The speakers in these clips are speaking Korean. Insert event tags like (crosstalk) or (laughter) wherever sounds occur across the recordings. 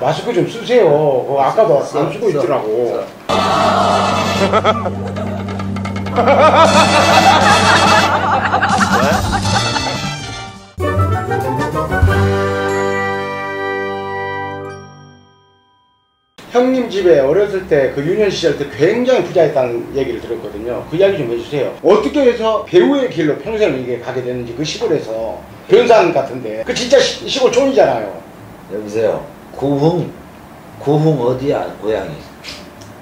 마스크 좀 쓰세요. 그거 아까도 써, 안 쓰고 써, 있더라고. 써. 형님 집에 어렸을 때 그 유년 시절 때 굉장히 부자였다는 얘기를 들었거든요. 그 이야기 좀 해주세요. 어떻게 해서 배우의 길로 평생을 이게 가게 됐는지 그 시골에서 변산 같은데 그 진짜 시, 시골 촌이잖아요. 여보세요. 고흥 고흥 어디야 고향이?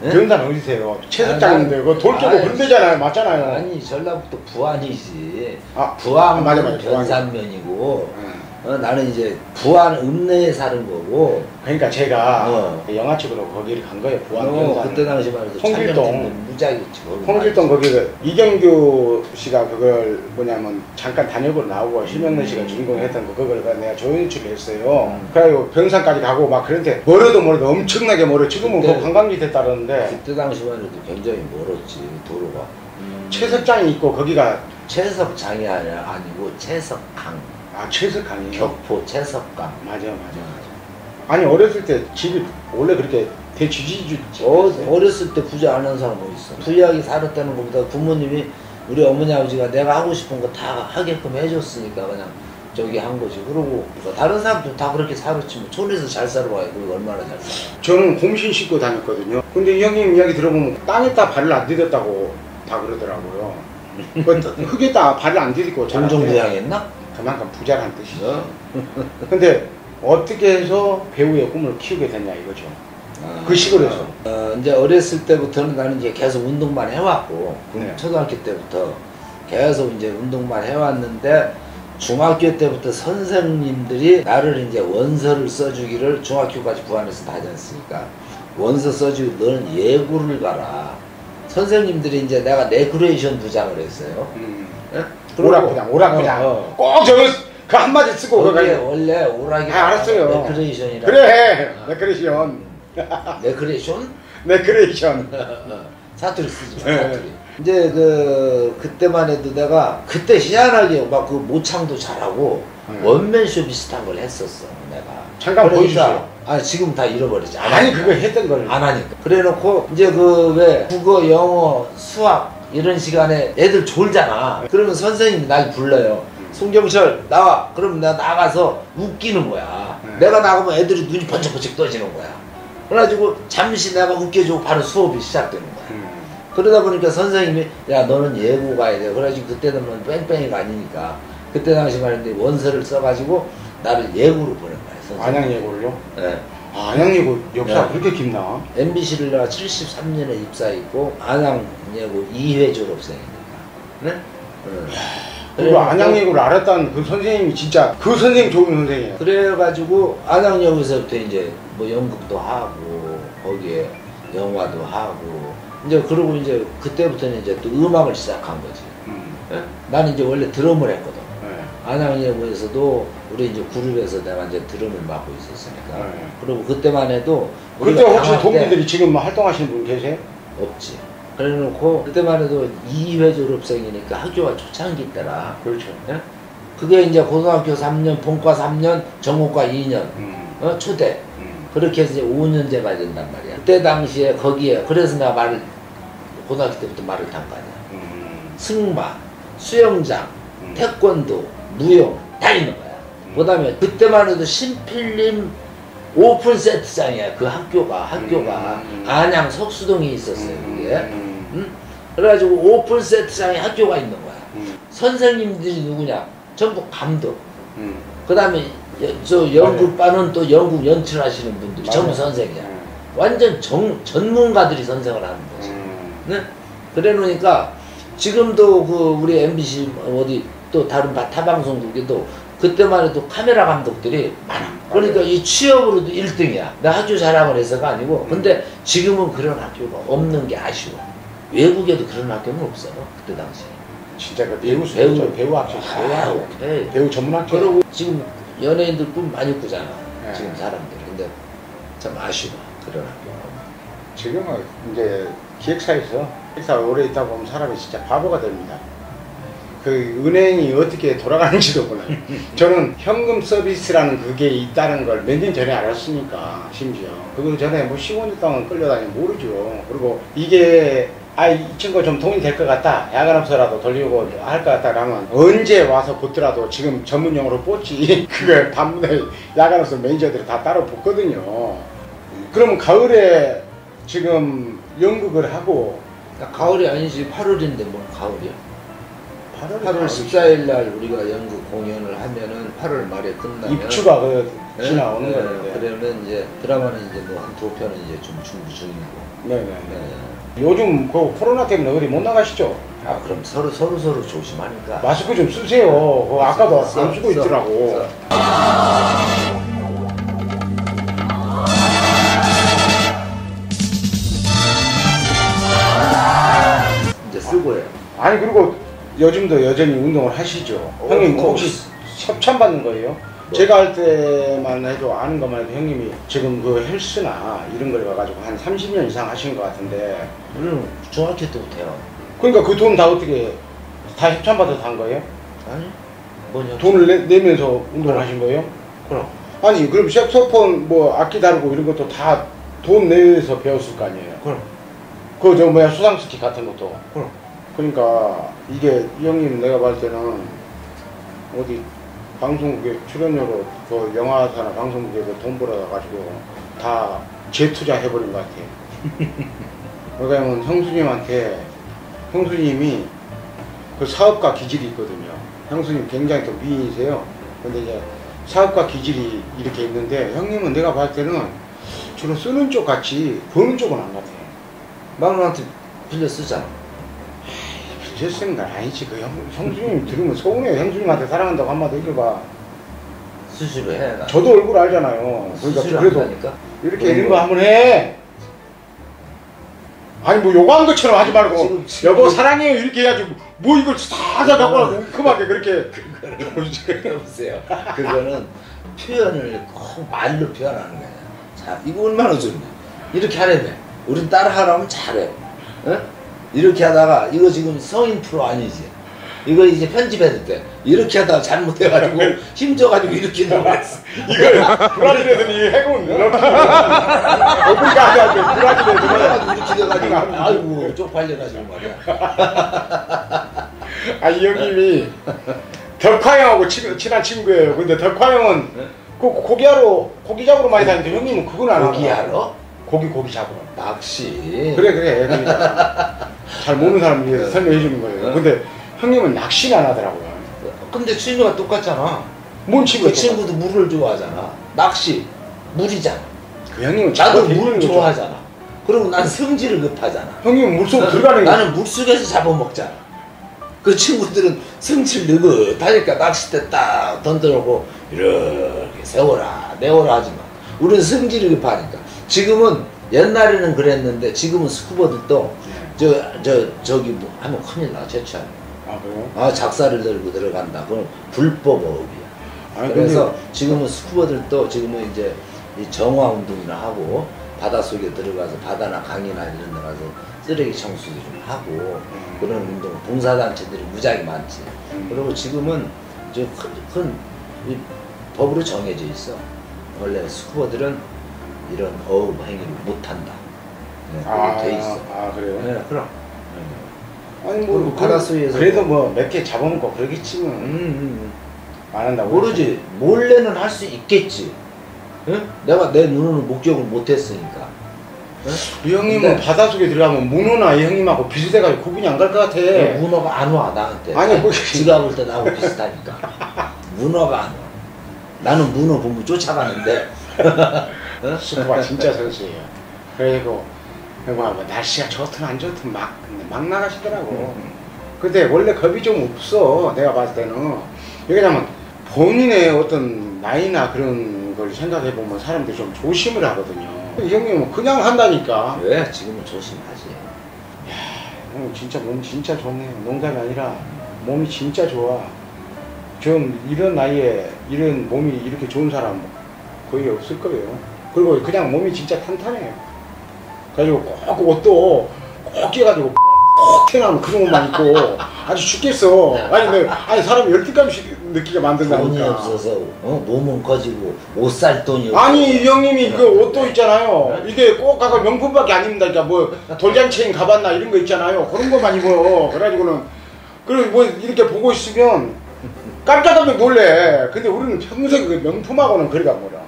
예? 변산 어디세요? 최석장인데 그 그런 데잖아요. 맞잖아요. 아니 전라북도 부안이지. 아, 부안 아, 맞아, 맞아, 변산면이고 응. 어, 나는 이제 부안 읍내에 사는 거고. 그러니까 제가 어. 영화 찍으러 거기를 간 거예요. 부안 어. 그때 당시만 해도 홍길동. 촬영팀은 무작위지. 홍길동 거기 그 이경규 씨가 그걸 뭐냐면 잠깐 단역으로 나오고 심영래 씨가 주인공했던 거 그걸 내가 조연출을 했어요. 음. 그래가지고 변산까지 가고 막 그런데 멀어도 멀어도 엄청나게 멀어. 지금은 그때- 그 관광지 됐다는데 그때 당시만 해도 굉장히 멀었지 도로가. 채석장이 있고 거기가 채석장이 아니라 아니고 채석강. 아 채석강이에요. 격포 채석강. 맞아 맞아 맞아. 아니 어렸을 때 집이 원래 그렇게 대주지주 어, 어렸을 때 부자 안한 사람 뭐 있어? 부유하게 살았다는 것보다 부모님이 우리 어머니 아버지가 내가 하고 싶은 거 다 하게끔 해줬으니까 그냥 저기 한 거지. 그러고 다른 사람도 다 그렇게 살았지 뭐 촌에서 잘 살아봐야 그거 얼마나 잘 살아. 저는 곰신 신고 다녔거든요. 근데 이 형님 이야기 들어보면 땅에다 발을 안 디뎠다고 다 그러더라고요. (laughs) 그 흙에다 발을 안 디디고 자랐대. 동종부양했나? 그만큼 부자란 뜻이죠. 어? 근데 어떻게 해서 배우의 꿈을 키우게 됐냐 이거죠. 아, 그 시골에서. 어, 이제 어렸을 때부터는 나는 이제 계속 운동만 해왔고 네. 초등학교 때부터 계속 이제 운동만 해왔는데 중학교 때부터 선생님들이 나를 이제 원서를 써주기를 중학교까지 부안에서 다녔으니까 원서 써주고 너는 예고를 가라. 선생님들이 이제 내가 레크레이션 부장을 했어요. 음. 예? 오락 그냥 오락 그냥. 어, 어. 꼭 저거 그 한마디 쓰고 거기에 그거 원래 오락이 아, 알았어요. 레크레이션이라 그래 레크레이션. 레크레이션? (laughs) 레크레이션. (laughs) 사투리 쓰지 마 네. 사투리. 이제 그 그때만 해도 내가 그때 희한하게 막 그 모창도 잘하고 네. 원맨쇼 비슷한 걸 했었어 내가. 잠깐 보여주세요. 아 지금 다 잃어버리지. 안 아니 하니까. 그거 했던 걸. 안 하니까. 그래놓고 이제 그 왜 국어 영어 수학 이런 시간에 애들 졸잖아. 그러면 선생님이 날 불러요. 송경철 나와. 그럼 내가 나가서 웃기는 거야. 네. 내가 나가면 애들이 눈이 번쩍번쩍 떠지는 거야. 그래가지고 잠시 내가 웃겨주고 바로 수업이 시작되는 거야. 음. 그러다 보니까 선생님이 야 너는 예고 가야 돼. 그래가지고 그때는 뭐 뺑뺑이가 아니니까. 그때 당시 말인데 원서를 써가지고 나를 예고로 보낸 거야 선생님. 안양 예고를요? 네. 아, 안양 예고 역사 네. 그렇게 깊나? MBC를 내가 73년에 입사했고 안양 예고 2회 졸업생이니까 네? 응. 그리고 안양 예고를 알았다는 그 선생님이 진짜 그 선생님 좋은 선생이에요. 그래가지고 안양역에서부터 이제 뭐 연극도 하고 거기에 영화도 하고 이제 그러고 이제 그때부터는 이제 또 음악을 시작한 거지. 음. 예? 나는 이제 원래 드럼을 했거든. 네. 안양예고에서도 우리 이제 그룹에서 내가 이제 드럼을 맡고 있었으니까. 네. 그리고 그때만 해도 그때 혹시 동기들이 지금 뭐 활동하시는 분 계세요? 없지. 그래놓고 그때만 해도 2회 졸업생이니까 학교가 초창기 때라. 그렇죠. 예? 그게 이제 고등학교 3년, 본과 3년, 전공과 2년, 음. 어? 초대. 음. 그렇게 해서 이제 5년제가 된단 말이야. 그때 당시에 거기에, 그래서 내가 말을, 고등학교 때부터 말을 탄 거 아니야. 음. 승마, 수영장, 음. 태권도, 무용, 다 있는 거야. 음. 그 다음에 그때만 해도 신필름 오픈 세트장이야. 그 학교가, 학교가. 음. 안양 석수동에 있었어요, 그게. 음. 응? 그래가지고 오픈 세트장에 학교가 있는 거야. 음. 선생님들이 누구냐? 전부 감독. 음. 그 다음에 저 연극반은 또 연극 연출하시는 분들이 전부 맞아요. 선생이야. 음. 완전 정, 전문가들이 선생을 하는 거지. 음. 네? 그래 놓으니까 지금도 그 우리 MBC 어디 또 다른 바- 타방송국에도 그때만 해도 카메라 감독들이 많아. 그러니까. 이 취업으로도 1등이야. 나 학교 자랑을 해서가 아니고. 근데 지금은 그런 학교가 없는 게 아쉬워. 외국에도 그런 학교는 없어요. 그때 당시에. 진짜 그 배우 배우, 배우 배우 학교 아, 배우 학교. 배우 전문 학교 그리고 지금 연예인들 꿈 많이 꾸잖아. 네. 지금 사람들이. 근데 참 아쉬워. 그런 학교가. 지금은 이제 기획사에서 기획사 오래 있다 보면 사람이 진짜 바보가 됩니다. 그 은행이 어떻게 돌아가는지도 몰라요. (laughs) 저는 현금 서비스라는 그게 있다는 걸 몇 년 전에 알았으니까 심지어 그거 전에 뭐 15년 동안 끌려다니면 모르죠. 그리고 이게 아, 이 친구가 좀 돈이 될 것 같다. 야간 업소라도 돌리고 할 것 같다. 그러면 언제 와서 붙더라도 지금 전문 용어로 뽑지. (laughs) 그걸 반문에 야간 업소 매니저들이 다 따로 붙거든요. 그러면 가을에 지금 연극을 하고 야, 가을이 아니지 8월인데 뭐 가을이야? 8월, 8월 14일 날 우리가 연극 공연을 하면은 8월 말에 끝나면 입추가 그 네? 지나오는 네, 건데. 그러면 이제 드라마는 이제 뭐 한 두 편은 이제 좀 준비 중이고. 네네. 네. 요즘 그 코로나 때문에 어디 못 나가시죠? 아 그럼 서로 서로 서로 조심하니까. 마스크 좀 쓰세요. 그거 아까도 안 쓰고 써, 있더라고. 써. 아니 그리고 요즘도 여전히 운동을 하시죠. 어, 형님 뭐, 혹시 협찬 받는 거예요? 뭐. 제가 할 때만 해도 아는 것만 해도 형님이 지금 그 헬스나 이런 걸 가지고 한 30년 이상 하신 것 같은데 우리는 중학교 때부터 해요. 그러니까 그 돈 다 어떻게 다 협찬 받아서 한 거예요? 아니 뭐냐? 돈을 내, 내면서 운동을 하신 거예요? 그럼 아니 그럼 색소폰 뭐 악기 다루고 이런 것도 다 돈 내서 배웠을 거 아니에요? 그럼 그저 뭐야 수상스키 같은 것도 그럼 그러니까 이게 이 형님 내가 봤을 때는 어디 방송국에 출연료로 그 영화사나 방송국에 그돈 벌어다 가지고 다 재투자 해버린 것 같아. 왜냐면 (laughs) 형수님한테 형수님이 그 사업가 기질이 있거든요. 형수님 굉장히 또 미인이세요. 근데 이제 사업가 기질이 이렇게 있는데 형님은 내가 봤을 때는 주로 쓰는 쪽 같이 버는 쪽은 안 같아. 막내한테 빌려 쓰잖아. 쓰는 건 아니지. 그 형, 형수님 들으면 서운해요. 형수님한테 사랑한다고 한마디 해줘봐. 수시로 해. 나. 저도 얼굴 알잖아요. 그러니까 그래도 한다니까. 이렇게 이런 거 한번 해. 아니 뭐 요구한 것처럼 하지 말고 지금- 지금 여보 그- 사랑해요 이렇게 해야지 뭐 이걸 다 갖고 와서 웅큼하게 그렇게 여보세요. 그거는 표현을 꼭 말로 표현하는 거야. 자, 이거 얼마나 좋냐. 이렇게 하려면 우린 따라하라면 잘해. 어? 이렇게 하다가 이거 지금 성인 프로 아니지. 이거 이제 편집해줄 때 이렇게 하다가 잘못해가지고 (laughs) 힘줘가지고 이렇게 나왔어. 이걸 브라질 애들이 해군 어프리카 아니야 브라질 애들이 그래가지고 이렇게 돼가지고 아이고 쪽팔려가지고 말이야. 아 이 형님이 덕화 형하고 친, 친한 친구예요 근데 덕화 형은 네? 그 고기하러 고기 잡으러 많이 다니는데 형님은 그건 안 하고 고기 하러 고기 고기 잡으러 낚시. 그래 그래 그러니까 잘 모르는 사람 위해서 설명해 주는 거예요. 네. 근데 형님은 낚시를 안 하더라고요. 근데 취미가 똑같잖아. 뭔 친구야? 그 친구도 물을 좋아하잖아. 낚시 물이잖아. 그 형님은 나도 저거 물 되게 좋아하잖아. 그리고 난 성질을 급하잖아. 형님은 물속 들어가는 거. 나는 물속에서 잡아먹잖아. 그 친구들은 성질 느긋하니까 낚싯대 딱 던져놓고 이렇게 세워라 내워라 하지만 우리는 성질이 급하니까 지금은 옛날에는 그랬는데 지금은 스쿠버들도 저, 저, 저 기 뭐 하면 큰일 나 제철 아 그래요? 아 작사를 들고 들어간다 그건 불법 어업이야 아니 그래서 근데 지금은 스쿠버들도 지금은 이제 이 정화 운동이나 하고 바닷속에 들어가서 바다나 강이나 이런 데 가서 쓰레기 청소도 좀 하고 음. 그런 운동 봉사단체들이 무지하게 많지 음. 그리고 지금은 이제 큰, 큰이 법으로 정해져 있어 원래 스쿠버들은 이런 어업 행위를 못한다. 네, 아, 돼 있어. 아 그래요? 네, 그럼. 아니 뭐 그리고 바닷속에서 그래도 뭐 몇 개 잡아먹고 그러겠지만 음, 음, 안 한다고. 모르지. 몰래는 할 수 있겠지. 응? 내가 내 눈으로 목격을 못했으니까. 응? 이 형님은 근데- 바닷속에 들어가면 문어나 이 형님하고 비슷해가지고 구분이 안 갈 것 같아. 문어가 안 와 나한테. 아니, 뭐- 지가 볼 때 나하고 비슷하니까. (laughs) 문어가 안 와. 나는 문어 보면 쫓아가는데 (laughs) 어? 스쿠버 진짜 선수예요. 그리고 그리고 뭐 날씨가 좋든 안 좋든 막, 막 나가시더라고. 근데 원래 겁이 좀 없어. 내가 봤을 때는. 왜냐면 본인의 어떤 나이나 그런 걸 생각해 보면 사람들이 좀 조심을 하거든요. 이 형님은 그냥 한다니까. 왜 지금은 조심하지 형 진짜 몸 진짜 좋네요. 농담이 아니라 몸이 진짜 좋아. 좀 이런 나이에 이런 몸이 이렇게 좋은 사람 거의 없을 거예요. 그리고 그냥 몸이 진짜 탄탄해요. 그래가지고 꼭 옷도 꼭 끼가지고 톡 튀어나오는 그런 것만 입고 (laughs) 아주 죽겠어. 아니 내 아니 사람 열등감씩 느끼게 돈이 만든다니까. 없어서 어? 몸은 커지고 옷 살 돈이 없어. 아니 이 형님이 그 옷도 있잖아요. 이게 꼭 가서 명품밖에 안 입는다니까 뭐 돌잔치행 가봤나 이런 거 있잖아요. 그런 거만 입어요. 그래가지고는 그리고 뭐 이렇게 보고 있으면 깜짝깜짝 놀래. 근데 우리는 평생 그 명품하고는 거리가 멀어.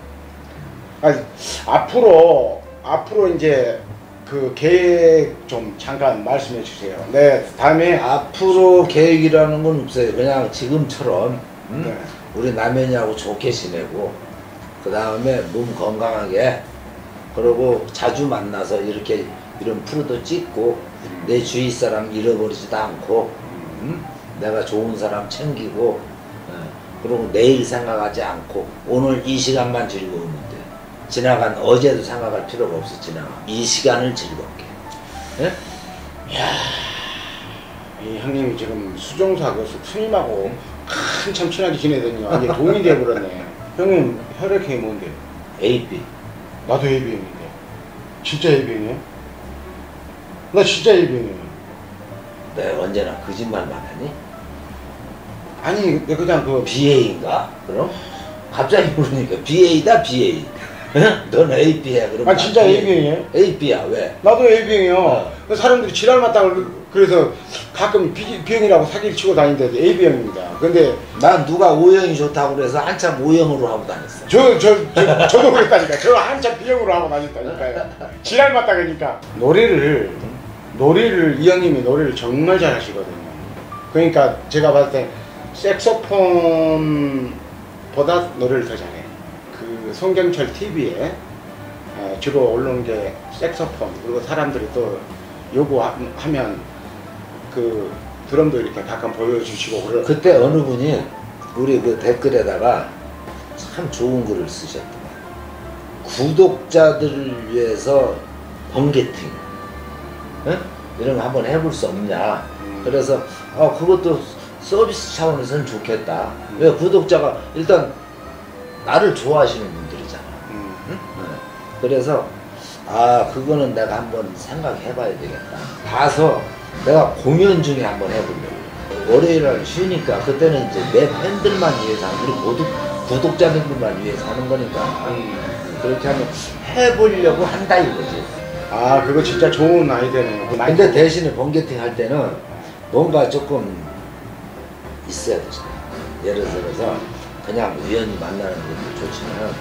아니, 앞으로 앞으로 이제 그 계획 좀 잠깐 말씀해 주세요. 네 다음에 앞으로 계획이라는 건 없어요. 그냥 지금처럼 음? 네. 우리 남편이하고 좋게 지내고 그 다음에 몸 건강하게 그리고 자주 만나서 이렇게 이런 프로도 찍고 내 주위 사람 잃어버리지도 않고 음? 내가 좋은 사람 챙기고 예. 그리고 내일 생각하지 않고 오늘 이 시간만 즐거우면 돼. 지나간 어제도 생각할 필요가 없어 지나가 이 시간을 즐겁게 예? 이 형님이 지금 수종사 교수 스님하고 한참 친하게 지내더니 완전 동이 돼버렸네. (laughs) 형님 혈액형이 뭔데? AB 나도 AB형인데. 진짜 AB형이야? 나 진짜 AB형이야. 내가 언제나 거짓말만 하니? 아니 그냥 그 BA인가? 그럼? 갑자기 물으니까 BA다 BA. 넌 AB야 그럼. 아 진짜 AB형이에요? AB야 왜? 나도 AB형이요. 어. 사람들이 지랄 맞다고 그래서 가끔 B, B형이라고 사기를 치고 다니는데 AB형입니다. 근데 난 누가 O형이 좋다고 그래서 한참 O형으로 하고 다녔어. 저, 저, 저, 저도 그랬다니까. 저 한참 B형으로 하고 다녔다니까요. 지랄 맞다 그러니까. 노래를, 노래를, 이 형님이 노래를 정말 잘 하시거든요. 그러니까 제가 봤을 때 색소폰보다 노래를 더 잘해. 그 송경철 TV에 주로 올라오는 게 색소폰. 그리고 사람들이 또 요구하면 그 드럼도 이렇게 가끔 보여주시고 그러 그때 어느 분이 우리 그 댓글에다가 참 좋은 글을 쓰셨더만. 구독자들을 위해서 번개팅. 응? 이런 거 한번 해볼 수 없냐. 음. 그래서 어 그것도 서비스 차원에서는 좋겠다. 왜 구독자가 일단 나를 좋아하시는. 음. 응? 그래서 아 그거는 내가 한번 생각해봐야 되겠다. 봐서 내가 공연 중에 한번 해보려고. 월요일 날 쉬니까 그때는 이제 내 팬들만 위해서 우리 구독 구독자분들만 위해서 하는 거니까 음. 그렇게 한번 해보려고 한다 이거지. 아 그거 진짜 좋은 아이디어네요. 그 근데 대신에 번개팅 할 때는 뭔가 조금 있어야 되잖아. 예를 들어서 그냥 우연히 만나는 것도 좋지만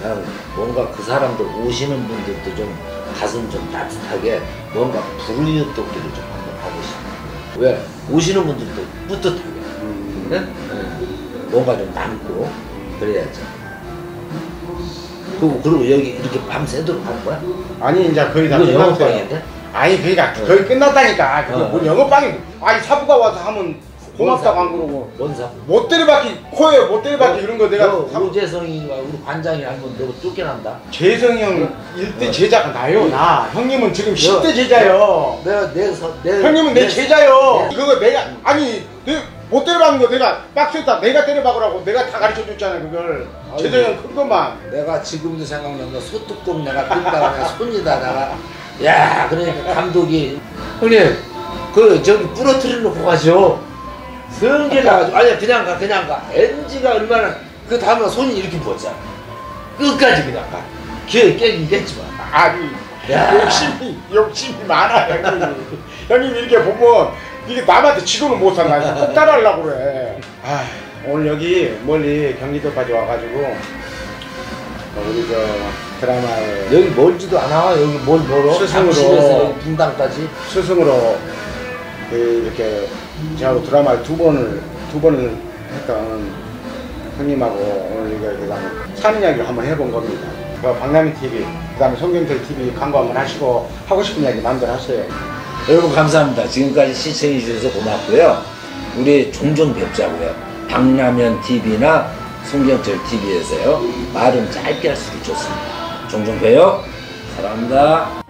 그냥 뭔가 그 사람들 오시는 분들도 좀 가슴 좀 따뜻하게 뭔가 불우유 돕기를 좀 한번 하고 싶어. 왜? 오시는 분들도 뿌듯하게. 음. 네? 네. 뭔가 좀 남고 그래야지. 그리고, 그리고 여기 이렇게 밤새도록 할 거야? 아니 이제 거의 다 이거 끝났어요. 영업방인데? 아니 그러니까 어. 거의 끝났다니까. 그거 어. 뭐 영업방이 아니 사부가 와서 하면 고맙다고 안 그러고 원사. 못 때려박기 코에 못 때려박기 이런 거 내가 너 사부- 우재성이가 우리 관장이 한번 너 쫓겨난다. 재성이 형 일대 제자가 나요 나. 형님은 지금 너- 10대 제자요. 내가 내 서, 내 형님은 내 내- 제자요. 내- 그거 내가 아니 내, 못 때려박는 거 내가 박스에다 내가 때려박으라고 내가 다 가르쳐 줬잖아 그걸. 재성이 형 큰 것만. 내가 지금도 생각난다. 소뚜껑 내가 뜯다가 내가 (laughs) 손이다 내가 야 그러니까 감독이 형님 그 저기 부러뜨려 놓고 가죠. 성질 나가지고 아니 그냥 가 그냥 가. NG가 얼마나 그 다음에 손이 이렇게 부었잖아. 끝까지 그냥 가. 기회 깨기겠지만. 아니 야. 욕심이 욕심이 많아 형님 (laughs) 형님 이렇게 보면 이게 남한테 지도는 못 산다 꼭 따라하려고 그래 아 오늘 여기 멀리 경기도까지 와가지고 어, 우리 저 드라마에 여기 멀지도 않아. 여기 뭘 멀어? 스승으로. 분당까지. 스승으로 그 이렇게 저하고 드라마를 두 번을 두 번을 했던 형님하고 오늘 이거 그다음 사는 이야기를 한번 해본 겁니다. 그 박남희 TV, 그다음에 송경철 TV 광고 한번 하시고 하고 싶은 이야기 마음대로 하세요. 여러분 감사합니다. 지금까지 시청해 주셔서 고맙고요. 우리 종종 뵙자고요. 박라면 TV나 송경철 TV에서요. 말은 짧게 할수록 좋습니다. 종종 봬요. 사랑합니다.